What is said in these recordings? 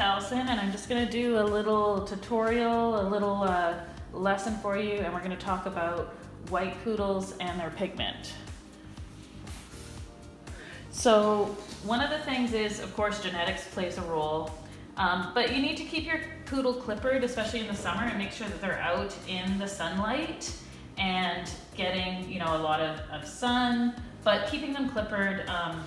Allison and I'm just gonna do a little tutorial, a little uh, lesson for you and we're gonna talk about white poodles and their pigment. So one of the things is, of course, genetics plays a role, um, but you need to keep your poodle clippered, especially in the summer, and make sure that they're out in the sunlight and getting, you know, a lot of, of sun, but keeping them clippered um,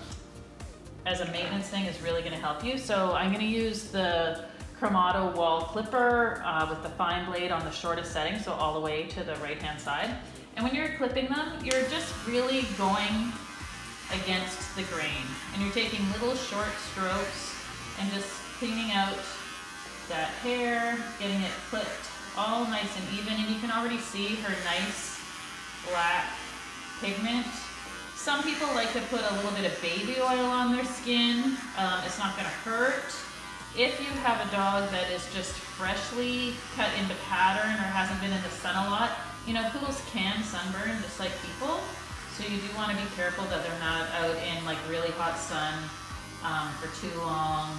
as a maintenance thing is really gonna help you. So I'm gonna use the Chromado Wahl clipper uh, with the fine blade on the shortest setting, so all the way to the right-hand side. And when you're clipping them, you're just really going against the grain. And you're taking little short strokes and just cleaning out that hair, getting it clipped all nice and even. And you can already see her nice black pigment some people like to put a little bit of baby oil on their skin. Um, it's not going to hurt. If you have a dog that is just freshly cut into pattern or hasn't been in the sun a lot, you know, poodles can sunburn just like people. So you do want to be careful that they're not out in like really hot sun um, for too long,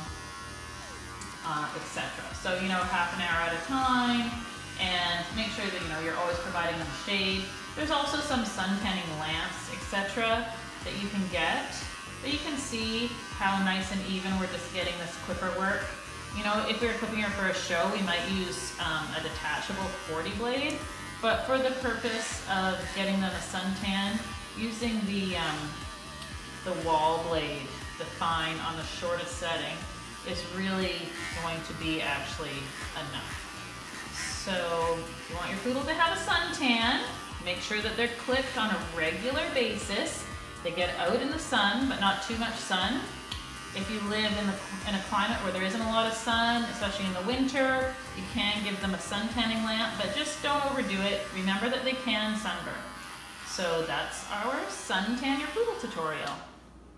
uh, etc. So, you know, half an hour at a time and make sure that, you know, you're always providing them shade. There's also some sun tanning lamps, etc. that you can get. But you can see how nice and even we're just getting this clipper work. You know, if we were clipping her for a show, we might use um, a detachable 40 blade. But for the purpose of getting them a suntan, using the, um, the Wahl blade, the fine on the shortest setting, is really going to be actually enough. So if you want your poodle to have a suntan, Make sure that they're clipped on a regular basis. They get out in the sun, but not too much sun. If you live in, the, in a climate where there isn't a lot of sun, especially in the winter, you can give them a sun tanning lamp, but just don't overdo it. Remember that they can sunburn. So that's our sun suntan your poodle tutorial.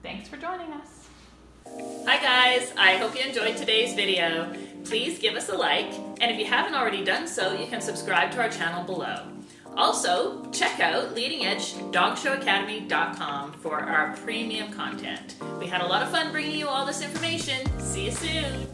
Thanks for joining us. Hi guys, I hope you enjoyed today's video. Please give us a like, and if you haven't already done so, you can subscribe to our channel below. Also, check out leadingedgedogshow.academy.com for our premium content. We had a lot of fun bringing you all this information. See you soon.